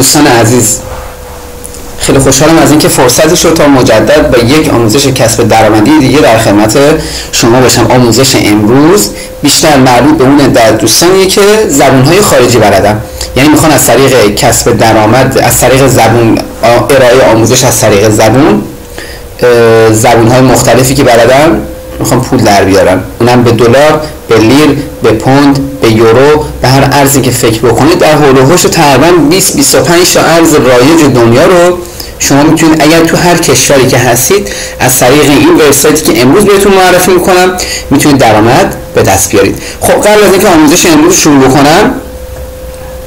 دوستان عزیز. خیلی خوشحالم از اینکه فرصتی شد تا مجدد با یک آموزش کسب درآمدی دیگه در خدمت شما باشم. آموزش امروز بیشتر مربوط به اون در دوستانیه که زبونهای خارجی بلدن. یعنی می‌خوان از طریق کسب درآمد از طریق زبون ارائه آموزش از طریق زبون زبونهای مختلفی که بلدن می‌خوان پول در بیارن اونم به دلار به لیر به پوند به یورو به هر ارزی که فکر بکنید در حول و حوش تقریبا 20 25 تا ارز رایج دنیا رو شما می‌تونید اگر تو هر کشوری که هستید از طریق این وبسایتی که امروز بهتون معرفی می‌کنم می‌تونید درآمد به دست بیارید. خب قبل از اینکه آموزش امروز شروع بکنم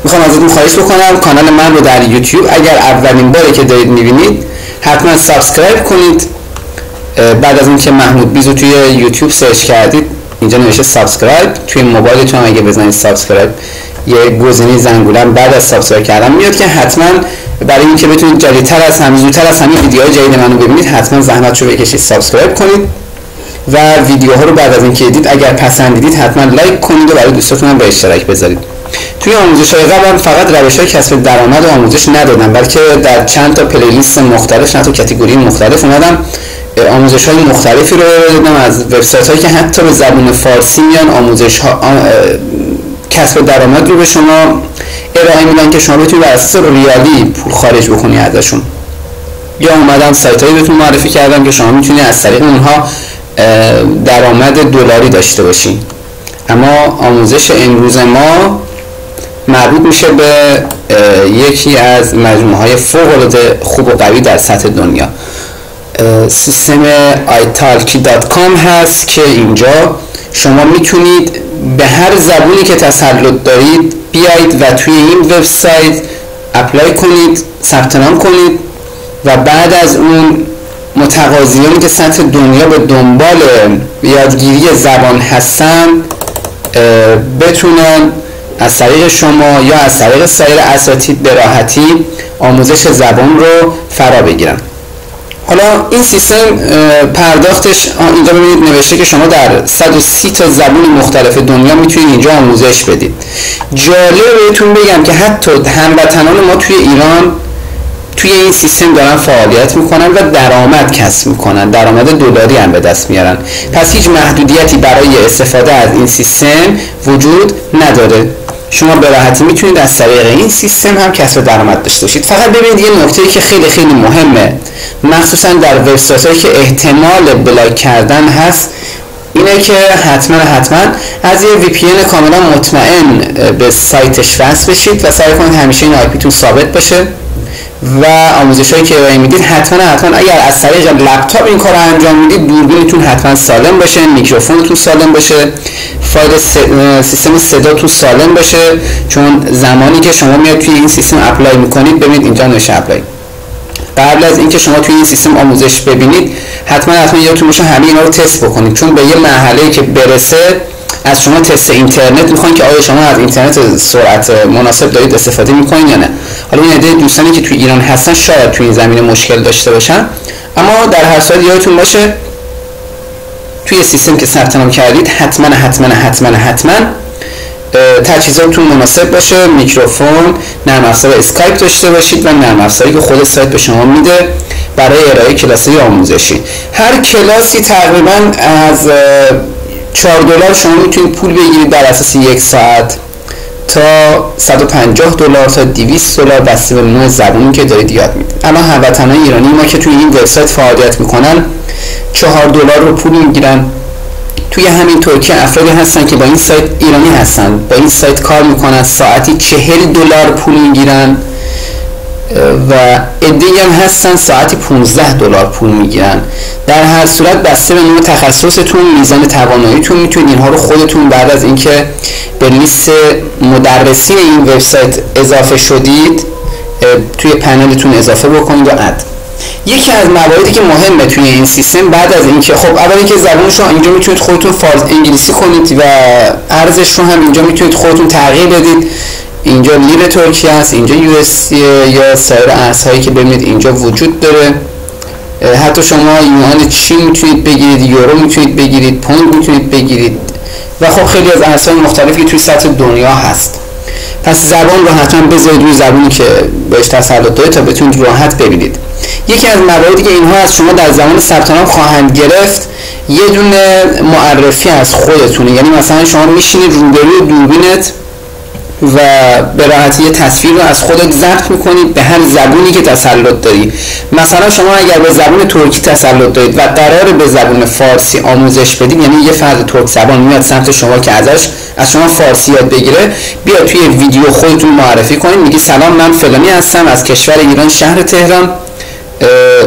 می‌خوام ازتون خواهش بکنم کانال من رو در یوتیوب اگر اولین باری که دارید می‌بینید حتما subscribe کنید. بعد از اینکه محمود بیزو توی یوتیوب سرچ کردید اینجا نوشته subscribe. توی موبایلتون اگه بزنید subscribe یه گزینه زنگولم بعد از subscribe کردن میاد که حتما برای اینکه بتونید جدیدتر از هم زودتر از همین ویدیوهای جدید منو ببینید حتما زحمت رو بکشید subscribe کنید. و ویدیوها رو بعد از اینکه دید اگر پسندیدید حتما like کنید و برای دوستاتون هم به اشتراک بذارید. توی آموزش های قبل فقط روش های کسب درآمد و آموزش ندادم بلکه در چند تا playlist مختلف چند تا category مختلف اومدم. آموزش های مختلفی رو دادم از وبسایت هایی که حتی به زبان فارسی میان آموزش ها کسب درآمد رو به شما ارائه میدن که شما بتونید بر اساس ریالی پول خارج بکنی ازشون. یا اومدم سایت هایی بهتون معرفی کردم که شما می‌تونید از طریق اونها درآمد دلاری داشته باشین. اما آموزش امروز ما مربوط میشه به یکی از مجموعه های فوق العاده خوب و قوی در سطح دنیا. سیستم italki.com هست که اینجا شما می‌تونید به هر زبونی که تسلط دارید بیایید و توی این وبسایت اپلای کنید ثبت نام کنید و بعد از اون متقاضیانی که سطح دنیا به دنبال یادگیری زبان هستن بتونن از طریق شما یا از طریق سایر اساتید به راحتی آموزش زبان رو فرا بگیرن. حالا این سیستم پرداختش اینجا ببینید نوشته که شما در 130 تا زبون مختلف دنیا می‌تونید اینجا آموزش بدید. جالب بهتون بگم که حتی هموطنان ما توی ایران توی این سیستم دارن فعالیت می‌کنن و درآمد کسب می‌کنن درآمد دلاری هم به دست میارن. پس هیچ محدودیتی برای استفاده از این سیستم وجود نداره. شما به راحتی می‌تونید از طریق این سیستم هم کسب درآمد داشته باشید. فقط ببینید یه نکته که خیلی خیلی مهمه. مخصوصا در وبسایت که احتمال block کردن هست اینه که حتما حتما از یه VPN کاملا مطمئن به سایتش وصل بشید و سعی کنید همیشه این IP تون ثابت باشه. و آموزش هایی که ارائه می‌دید حتما حتما اگر از طریق لپتاپ این کار انجام می‌دید دوربینتون حتما سالم باشه میکروفونتون سالم باشه فایل سیستم صداتون سالم باشه. چون زمانی که شما میاد توی این سیستم apply می‌کنید ببینید اینجا نوشته apply. قبل از اینکه شما توی این سیستم آموزش ببینید حتما حتما یادتون باشه همه اینا رو تست بکنید. چون به یه مرحله که برسه از شما تست اینترنت می‌خوان که آیا شما از اینترنت سرعت مناسب دارید استفاده می‌کنید یا نه. حالا این عده دوستانی که توی ایران هستن شاید توی این زمینه مشکل داشته باشن. اما در هر صورت یادتون باشه توی سیستم که ثبت نام کردید حتما حتما حتما حتما تجهیزاتتون مناسب باشه. میکروفون نرم افزار اسکایپ داشته باشید و نرم افزاری که خود سایت به شما میده برای ارائه کلاسی آموزشی. هر کلاسی تقریبا از 4 دلار شما می‌تونید پول بگیرید در اساس یک ساعت تا 150 دلار تا 200 دلار بسته به نوع زبانی که دارید یاد می‌دید. اما هموطنان ایرانی ما که توی این وبسایت فعالیت می‌کنن 4 دلار رو پول می‌گیرن. توی همین ترکیه افرادی هستن که با این سایت ایرانی هستن. با این سایت کار می‌کنن. ساعتی 40 دلار پول می‌گیرن. و عده هم هستن ساعتی 15 دلار پول می‌گیرن. در هر صورت بسته به نوع تخصصتون میزان تواناییتون می‌تونید اینها رو خودتون بعد از اینکه به لیست مدرسین این وبسایت اضافه شدید توی پنلتون اضافه بکنید و اد یکی از مواردی که مهمه توی این سیستم بعد از اینکه خب اولی که زبونش رو اینجا می‌تونید خودتون فارس انگلیسی کنید و ارزش رو هم اینجا می‌تونید خودتون تغییر بدید. اینجا لیر ترکیه است اینجا یو یا سایر ارزهایی که ببینید اینجا وجود داره. حتی شما یوان چین می‌تونید بگیرید یورو می‌تونید بگیرید پوند می‌تونید بگیرید. و خب خیلی از ارزهای مختلفی توی سطح دنیا هست. پس زبان رو حتما بذارید روی زبانی که بهش تسلط دارید تا بتونید راحت ببینید. یکی از مواردی که اینها از شما در زمان ثبت نام خواهند گرفت یه دونه معرفی از خودتونه. یعنی مثلا شما میشینید روبروی دوربینت و به راحتی تصویر رو از خودت ضبط می‌کنید به هر زبونی که تسلط داری. مثلا شما اگر به زبون ترکی تسلط دارید و قرار به زبون فارسی آموزش بدید یعنی یه فرد ترک زبان میاد سمت شما که ازش از شما فارسی یاد بگیره بیا توی ویدیو خودتون معرفی کنید میگی سلام من فلانی هستم از کشور ایران شهر تهران.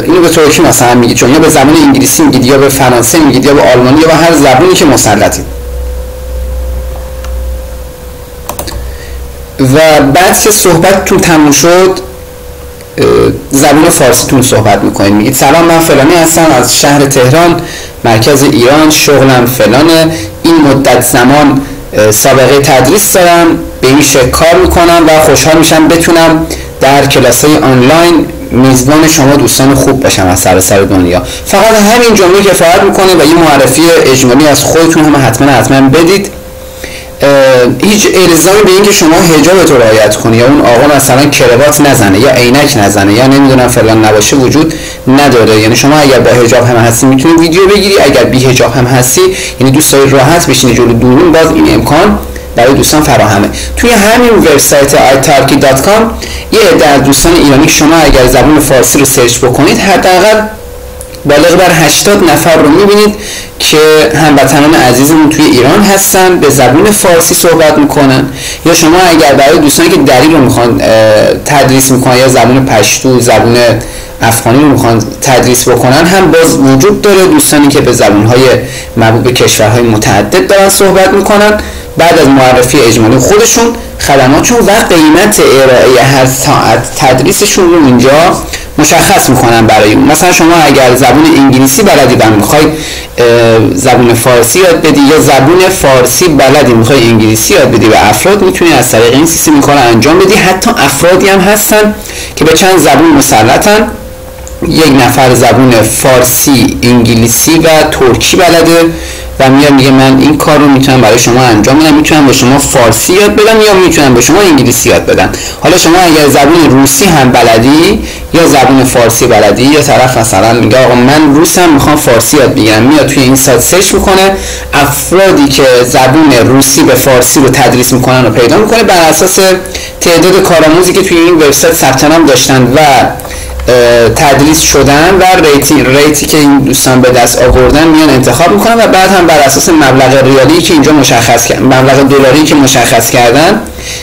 اینو به ترکی مثلا میگی چون یا به زبان انگلیسی میگید یا به فرانسه میگید یا به آلمانی یا به هر زبونی که مسلطید. و بعد که صحبتتون تموم شد زبان فارسیتون صحبت می‌کنید میگید سلام من فلانی هستم از شهر تهران مرکز ایران شغلم فلانه. این مدت زمان سابقه تدریس دارم به این شکل کار می‌کنم و خوشحال میشم بتونم در کلاس آنلاین میزبان شما دوستان خوب باشم از سر سر دنیا. فقط همین جمله کفایت می‌کنه و یه معرفی اجمالی از خودتون هم حتما حتما بدید. هیچ الزامی به اینکه شما حجابت رو رعایت کنی یا اون آقا مثلا کروات نزنه یا عینک نزنه یا نمی‌دونم فلان نباشه وجود نداره. یعنی شما اگر با حجاب هم هستی می‌تونی ویدیو بگیری اگر بی حجاب هم هستی یعنی دوست داری راحت بشینی جلو دورون باز این امکان برای دوستان فراهمه. توی همین وبسایت itarki.com یه عده از دوستان ایرانی شما اگر زبان فارسی رو سرچ بکنید حداقل بالغ بر 80 نفر رو می‌بینید که هموطنان عزیزمون توی ایران هستن به زبون فارسی صحبت می‌کنن. یا شما اگر برای دوستانی که دلیل رو می‌خوان تدریس می‌کنن یا زبون پشتو زبون افغانی رو می‌خوان تدریس بکنن هم باز وجود داره دوستانی که به زبونهای مربوط به کشورهای متعدد دارن صحبت می‌کنن. بعد از معرفی اجمالی خودشون خدماتشون و قیمت ارائه هر ساعت تدریسشون رو اینجا مشخص می‌کنن برای اون. مثلا شما اگر زبون انگلیسی بلدی و می‌خوای زبون فارسی یاد بدی یا زبون فارسی بلدی می‌خوای انگلیسی یاد بدی به افراد می‌تونی از طریق این سیستم کار انجام بدی. حتی افرادی هم هستن که به چند زبون مسلطن. یک نفر زبون فارسی انگلیسی و ترکی بلده و میاد میگه من این کار رو می‌تونم برای شما انجام بدم می‌تونم به شما فارسی یاد بدم یا می‌تونم به شما انگلیسی یاد بدم. حالا شما اگر زبون روسی هم بلدی یا زبون فارسی بلدی یا طرف مثلا میگه آقا من روسم می‌خوام فارسی یاد بگیرم میاد توی این سایت سرچ می‌کنه افرادی که زبون روسی به فارسی رو تدریس می‌کنن رو پیدا می‌کنه بر اساس تعداد کارآموزی که توی این وبسایت ثبت نام داشتن و تدریس شدن و rate ی, rate ی که این دوستان به دست آوردن میان انتخاب می‌کنن و بعد هم بر اساس مبلغ ریالی که اینجا مشخص کردن مبلغ دلاری که مشخص کردن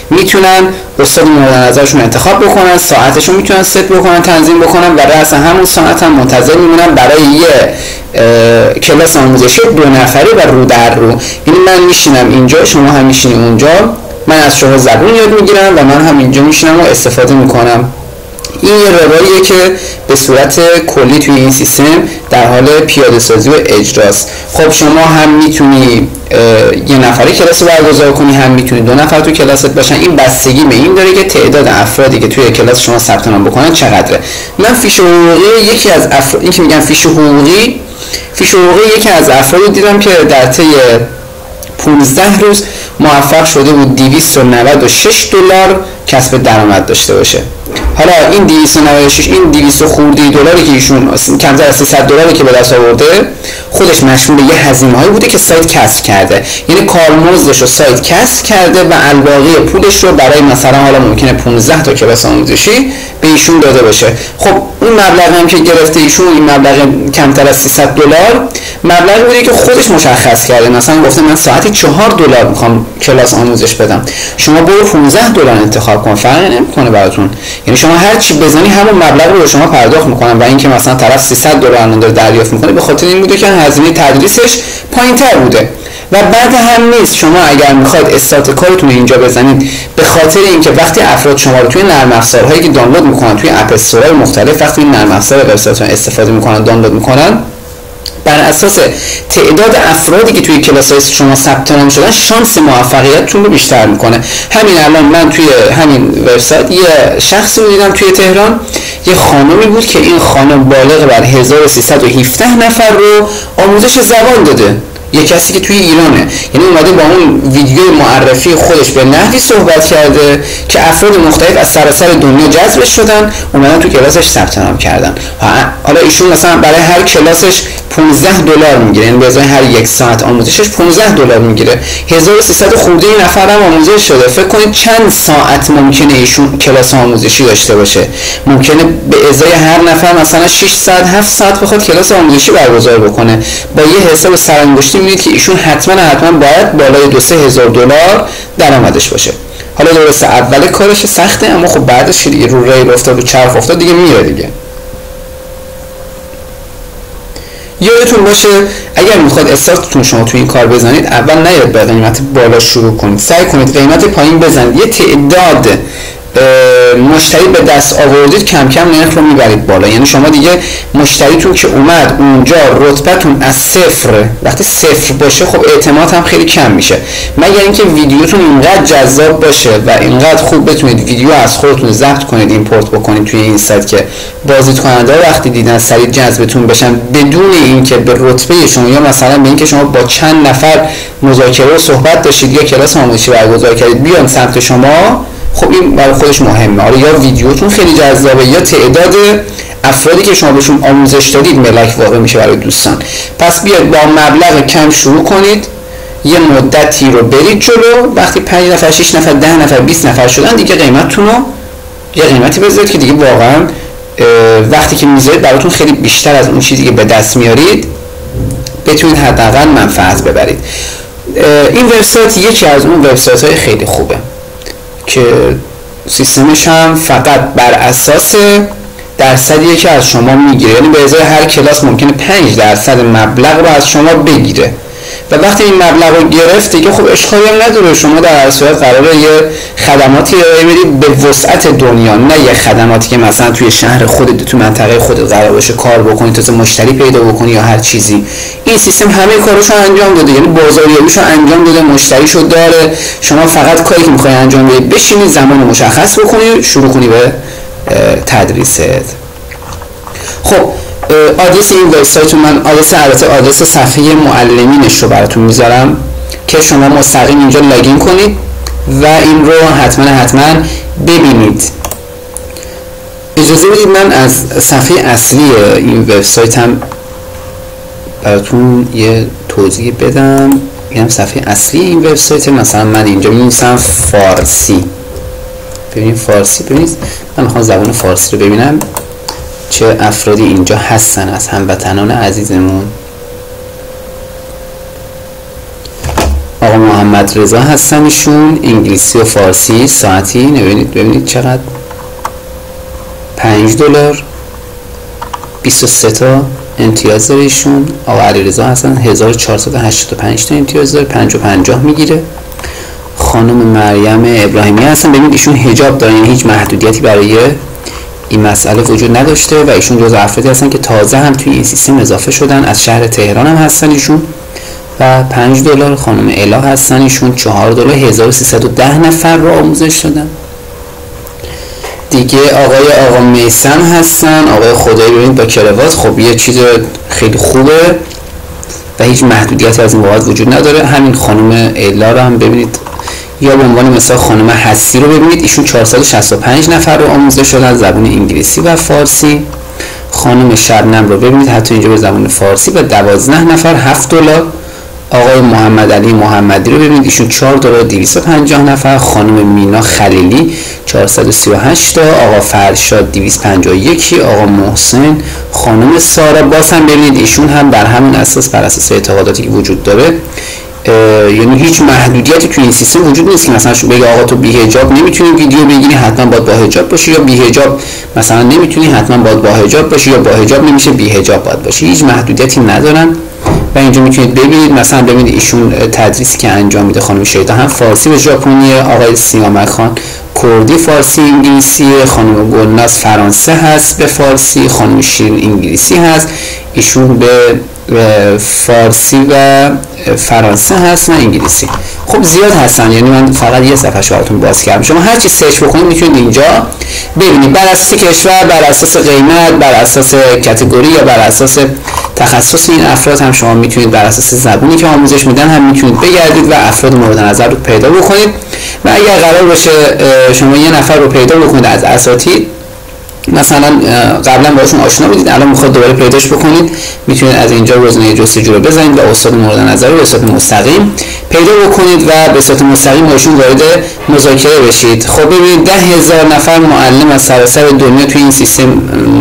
می‌تونن استاد مورد نظرشون انتخاب بکنن ساعتشون می‌تونن ست بکنن تنظیم بکنن و رأس همون ساعت هم منتظر میمونن برای یه کلاس آموزشی دو نفری و رو در رو. یعنی من میشینم اینجا شما هم میشینی اونجا. من از شما زبون یاد می‌گیرم و من هم اینجا میشینم و استفاده می‌کنم. این یه رواییه که به صورت کلی توی این سیستم در حال پیاده سازی و اجراست. خب شما هم می‌تونی یه نفری کلاس برگزار کنی هم می‌تونی دو نفر تو کلاست باشن. این بستگی به این داره که تعداد افرادی که توی کلاس شما ثبت نام بکنن چقدره. من فیش حقوقی یکی از افراد این که میگن فیش حقوقی فیش حقوقی یکی از افرادی دیدم که در طی 15 روز موفق شده بود 296 دلار کسب درآمد داشته باشه. حالا این 296 این 200 خورده دلاری که ایشون کمتر از 300 دلاری که به دست آورده خودش مشمول یه هزینه هایی بوده که سایت کسب کرده. یعنی کارمزدش رو سایت کسب کرده و الباقی پولش رو برای مثلا حالا ممکنه 15 تا کلاس آموزشی به ایشون داده باشه خب اون مبلغ هم که گرفته ایشون این مبلغ کمتر از 300 دلار مبلغ بوده که خودش مشخص کرده. مثلا گفته من ساعتی 4 دلار می‌خوام کلاس آموزش بدم. شما برو 15 دلار انتخاب کن. فرقی نمی‌کنه براتون. یعنی شما هر چی بزنی همون مبلغ رو به شما پرداخت می‌کنن و اینکه مثلا طرف 300 دلار الان داره دریافت می‌کنه به خاطر این بوده که هزینه تدریسش پایینتر بوده. و بعد هم نیست شما اگر می‌خواید استارت کارتون اینجا بزنید به خاطر اینکه وقتی افراد شما رو توی نرم افزارهایی که دانلود می‌کنن توی اپ مختلف وقتی این نرم افزار استفاده می‌کنن دانلود می‌کنن بر اساس تعداد افرادی که توی کلاس های شما ثبت نام شدن شانس موفقیتتون رو بیشتر می‌کنه. همین الان من توی همین وبسایت یه شخصی رو دیدم توی تهران. یه خانمی بود که این خانم بالغ بر 1317 نفر رو آموزش زبان داده. یه کسی که توی ایرانه. یعنی اومده با اون ویدیو معرفی خودش به نحوی صحبت کرده که افراد مختلف از سراسر دنیا جذبش شدن اومدن تو کلاسش ثبت نام کردن. حالا ایشون مثلا برای هر کلاسش 15 دلار می‌گیره. یعنی به هر یک ساعت آموزشش 15 دلار می‌گیره. 1300 خورده نفر هم آموزش شده. فکر کنید چند ساعت ممکنه ایشون کلاس آموزشی داشته باشه. ممکنه به ازای هر نفر مثلا 6 ساعت 7 ساعت بخواد کلاس آموزشی برگزار بکنه. با یه حساب سرانگشتی می‌بینید که ایشون حتما حتما باید بالای دو سه هزار دلار درآمدش باشه. حالا درسته اول کارش سخته اما خب بعدش دیگه رو ریل افتاد رو چرخ افتاد دیگه میره دیگه. یادتون باشه اگر می‌خواد استارتتون شما تو این کار بزنید اول نیاد به قیمت بالا شروع کنید. سعی کنید قیمت پایین بزنید. یه تعداد مشتری به دست آوردید کم کم نرخ رو می‌برید بالا. یعنی شما دیگه مشتریتون که اومد اونجا رتبتون از صفر وقتی صفر باشه خب اعتماد هم خیلی کم میشه. مگر اینکه ویدیوتون اینقدر جذاب باشه و اینقدر خوب بتونید ویدیو از خودتون ضبط کنید ایمپورت بکنید توی این سایت که بازدید کننده وقتی دیدن سریع جذبتون بشن بدون اینکه به رتبه شما یا مثلا به اینکه شما با چند نفر مذاکره و صحبت داشتید یا کلاس آموزشی برگزار کردید بیان سمت شما. خب این برای خودش مهمه. آره یا ویدیوتون خیلی جذابه یا تعداد افرادی که شما بهشون آموزش دادید ملاک واقع میشه برای دوستان. پس بیاید با مبلغ کم شروع کنید. یه مدتی رو برید جلو. وقتی 5 نفر 6 نفر 10 نفر 20 نفر شدن دیگه قیمتتون رو یه قیمتی بذارید که دیگه واقعا وقتی که می‌ذارید براتون خیلی بیشتر از اون چیزی که به دست میارید بتونید حداقل منفعت ببرید. این وبسایت یکی از اون وبسایت های خیلی خوبه. که سیستمش هم فقط بر اساس درصدیه که از شما می‌گیره. یعنی به ازای هر کلاس ممکنه 5 درصد مبلغ رو از شما بگیره. و وقتی این مبلغ رو گرفت دیگه خب اشکالی هم نداره. شما در هر صورت قراره یه خدماتی ارائه بدید به وسعت دنیا نه یه خدماتی که مثلا توی شهر خودت تو منطقه خودت قرار باشه کار بکنی تا مشتری پیدا بکنی یا هر چیزی. این سیستم همه کارشو انجام داده. یعنی بازاریابیشو انجام داده مشتریشو داره. شما فقط کاری که می‌خوای انجام بدی بشینی زمان مشخص بکنی شروع کنی به تدریست. خب آدرس این وبسایت من آدرس البته آدرس صفحه معلمینش رو براتون می‌ذارم که شما مستقیم اینجا لاگین کنید و این رو حتما حتما ببینید. اجازه بدید من از صفحه اصلی این وبسایت هم براتون یه توضیح بدم. میگم صفحه اصلی این وبسایت مثلا من اینجا می‌نویسم فارسی. ببینید فارسی ببینید. من می‌خوام زبان فارسی رو ببینم. چه افرادی اینجا هستن از هموطنان عزیزمون؟ آقا محمد رضا هستن ایشون انگلیسی و فارسی ساعتی نبینید ببینید چقدر. 5 دلار 23 تا امتیاز داره ایشون. آقا علی رضا هستن 1485 تا امتیاز داره 5 و 50 می‌گیره. خانم مریم ابراهیمی هستن. ببینید ایشون حجاب دارن یعنی هیچ محدودیتی برای این مسئله وجود نداشته و ایشون جز افرادی هستن که تازه هم توی این سیستم اضافه شدن. از شهر تهران هم هستن ایشون و 5 دلار خانم الا هستن ایشون. 4 دلار 1310 نفر رو آموزش دادن. دیگه آقای آقا میسم هستن. آقای خدایی ببینید با کروات خب یه چیز خیلی خوبه و هیچ محدودیتی از این وجود نداره. همین خانم الا رو هم ببینید. یا به عنوان مثال خانم هستی رو ببینید. ایشون 465 نفر رو آموزش شدن زبان انگلیسی و فارسی. خانم شبنم رو ببینید. حتی اینجا به زبان فارسی و 12 نفر 7 دلار. آقای محمد علی محمدی رو ببینید. ایشون 4 دلار 250 نفر. خانم مینا خلیلی 438 تا. آقا فرشاد 251 آقا محسن. خانم سارا باز ببینید. ایشون هم بر همین اساس بر اساس اعتقاداتی که وجود داره یعنی هیچ محدودیتی توی این سیستم وجود نیست که مثلا شما بگی آقا تو بی حجاب نمی‌تونی ویدیو بگیری حتما باید با حجاب باشی یا بی حجاب مثلا نمی‌تونی حتما باید با حجاب باشی یا با حجاب نمیشه بی حجاب باید باشی. هیچ محدودیتی ندارن و اینجا می‌تونید ببینید. مثلا ببینید ایشون تدریسی که انجام میده خانم شیدا. هم فارسی و ژاپنی آقای سیامک خان کردی فارسی انگلیسی خانم گلناز فرانسه هست به فارسی خانم شیرین انگلیسی هست. ایشون به فارسی و فرانسه هست و انگلیسی. خب زیاد هستن یعنی من فقط یه صفحه براتون باز کردم. شما هر چی سرچ بکنید می‌تونید اینجا ببینید بر اساس کشور بر اساس قیمت بر اساس کاتگوری یا بر اساس تخصص این افراد هم شما می‌تونید بر اساس زبونی که آموزش میدن هم می‌تونید بگردید و افراد مورد نظر رو پیدا بکنید. و اگر قرار باشه شما یه نفر رو پیدا بکنید از اساتید مثلا قبلا باشون آشنا بودید الان می‌خواد دوباره پیداش بکنید. می‌تونید از اینجا روزنامه جستجو رو بزنید و استاد مورد نظر رو به صورت مستقیم پیدا بکنید و به صورت مستقیم باشون وارد مذاکره بشید. خب ببینید ده هزار نفر معلم از سراسر دنیا توی این سیستم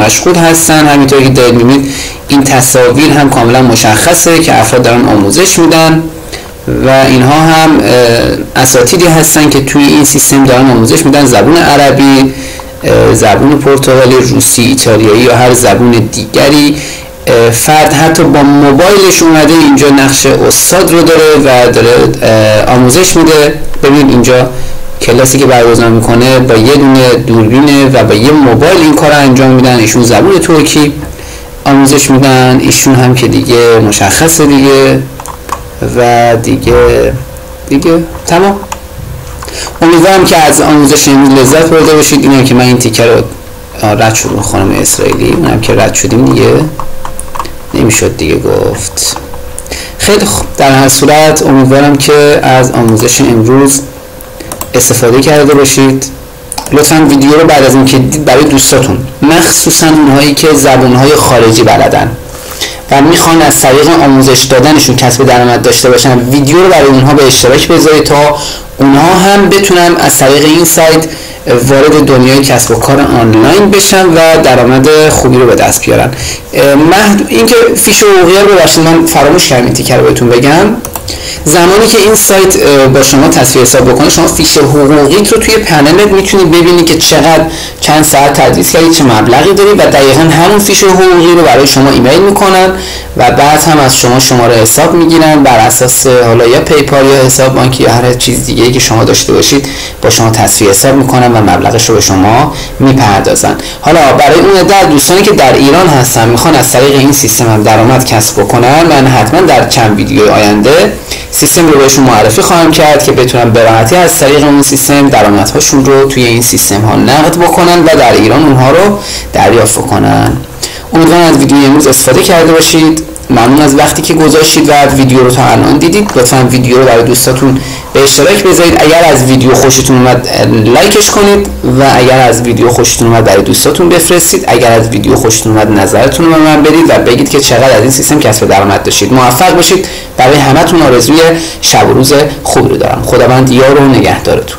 مشغول هستن. همینطور که دارید می‌بینید این تصاویر هم کاملا مشخصه که افراد دارن آموزش میدن و اینها هم اساتیدی هستن که توی این سیستم دارن آموزش میدن. زبون عربی زبون پرتغالی روسی ایتالیایی یا هر زبون دیگری فرد حتی با موبایلش اومده اینجا نقش استاد رو داره و داره آموزش میده. ببین اینجا کلاسی که برگزار می‌کنه با یه دونه دوربینه و با یه موبایل این کار رو انجام میدن. ایشون زبون ترکی آموزش میدن. ایشون هم که دیگه مشخصه دیگه و دیگه دیگه تمام. امیدوارم که از آموزش امروز لذت برده باشید. اینه که من این تیکه رو رد شدم خانم اسرائیلی. اونم که رد شدیم دیگه. نمی‌شد دیگه گفت. خیلی خوب. در هر صورت امیدوارم که از آموزش امروز استفاده کرده باشید. لطفا ویدیو رو بعد از اینکه برای دوستاتون مخصوصا اونهایی که زبانهای خارجی بلدن. و می‌خوان از طریق آموزش دادنشون کسب درآمد داشته باشن. ویدیو رو برای اونها به اشتراک بذارید تا اونها هم بتونن از طریق این سایت وارد دنیای کسب و کار آنلاین بشن و درآمد خوبی رو به دست بیارن. محد... اینکه فیش حقوقی رو ببخشید من فراموش کردم این تیکه رو بهتون بگم. زمانی که این سایت با شما تسویه حساب بکنه شما فیش حقوقیت رو توی پنلت می‌تونید ببینید که چقدر چند ساعت تدریس کردی چه مبلغی داری و دقیقا همون فیش حقوقی رو برای شما ایمیل می‌کنن و بعد هم از شما شماره حساب می‌گیرن بر اساس حالا یا پیپال یا حساب بانکی یا هر چیز دیگه که شما داشته باشید با شما تصویر حساب می‌کنن و مبلغش رو به شما می‌پردازن. حالا برای اون در دوستانی که در ایران هستن می‌خوان از طریق این سیستم درآمد کسب بکنن من حتما در چند ویدیو آینده سیستم رو بهشون معرفی خواهم کرد که بتونن به راحتی از طریق اون سیستم درآمدهاشون رو توی این سیستم ها نقد بکنن و در ایران اونها رو دریافت کنن. امیدوارم از ویدیو امروز استفاده کرده باشید. ممنون از وقتی که گذاشتید و ویدیو رو تا الان دیدید. لطفا ویدیو رو برای دوستاتون به اشتراک بذارید. اگر از ویدیو خوشتون اومد لایکش کنید و اگر از ویدیو خوشتون اومد برای دوستاتون بفرستید. اگر از ویدیو خوشتون اومد نظرتون رو به من بدید و بگید که چقدر از این سیستم کسب درآمد داشتید. موفق باشید. برای همتون آرزوی شب و روز خوبی رو دارم. خداوند یار و نگهدارتون.